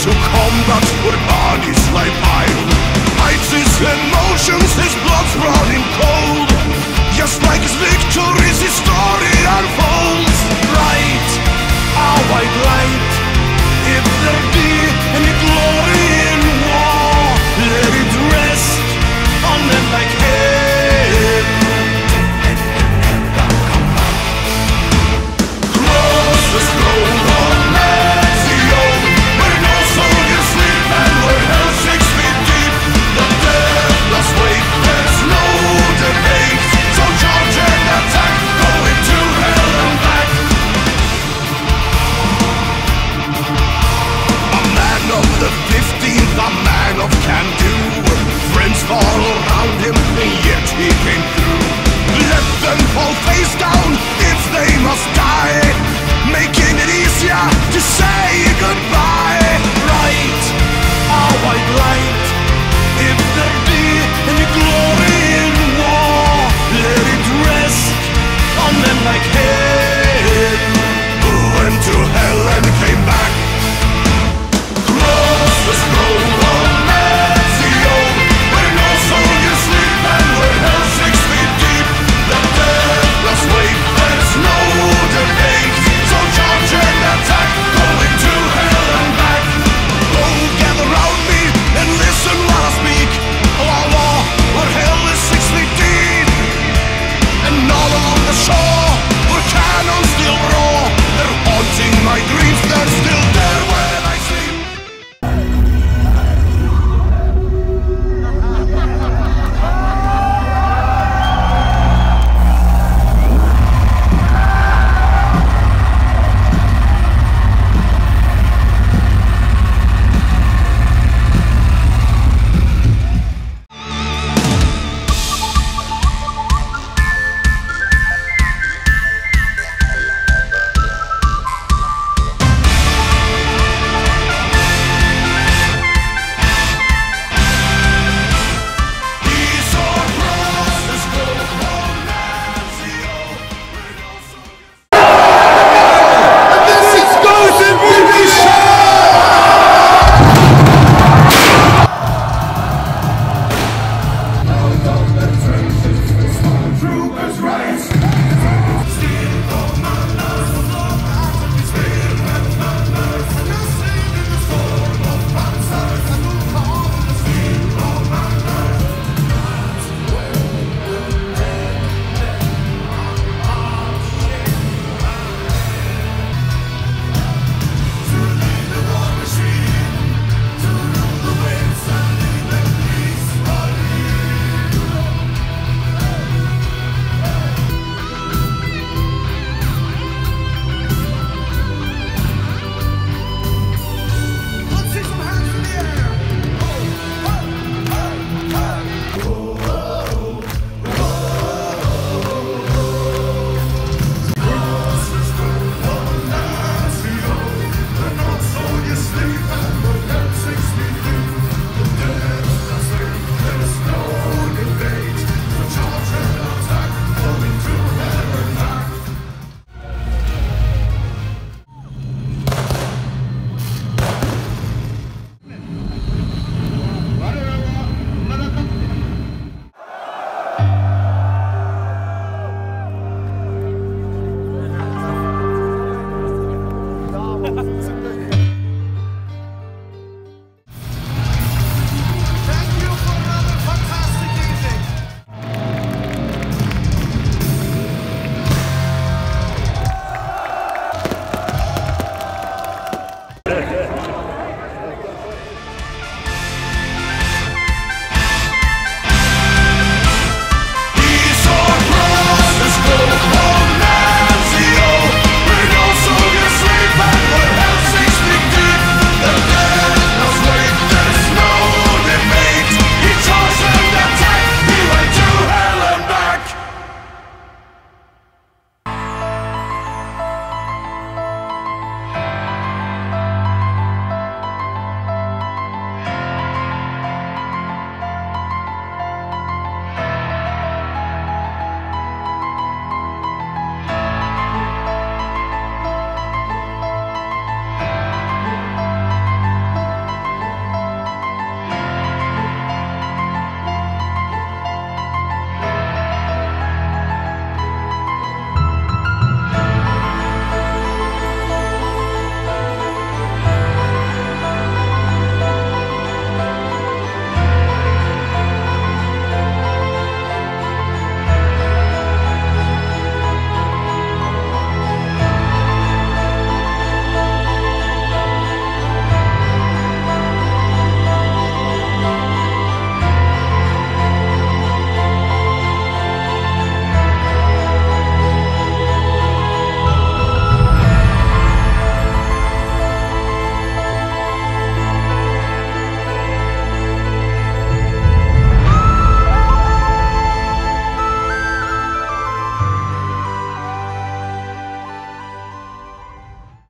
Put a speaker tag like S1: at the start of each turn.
S1: to combat, what bodies lie idle. Hides his emotions, his blood's running cold. Just like his victories, his story unfolds. Light, a white light, if there be any.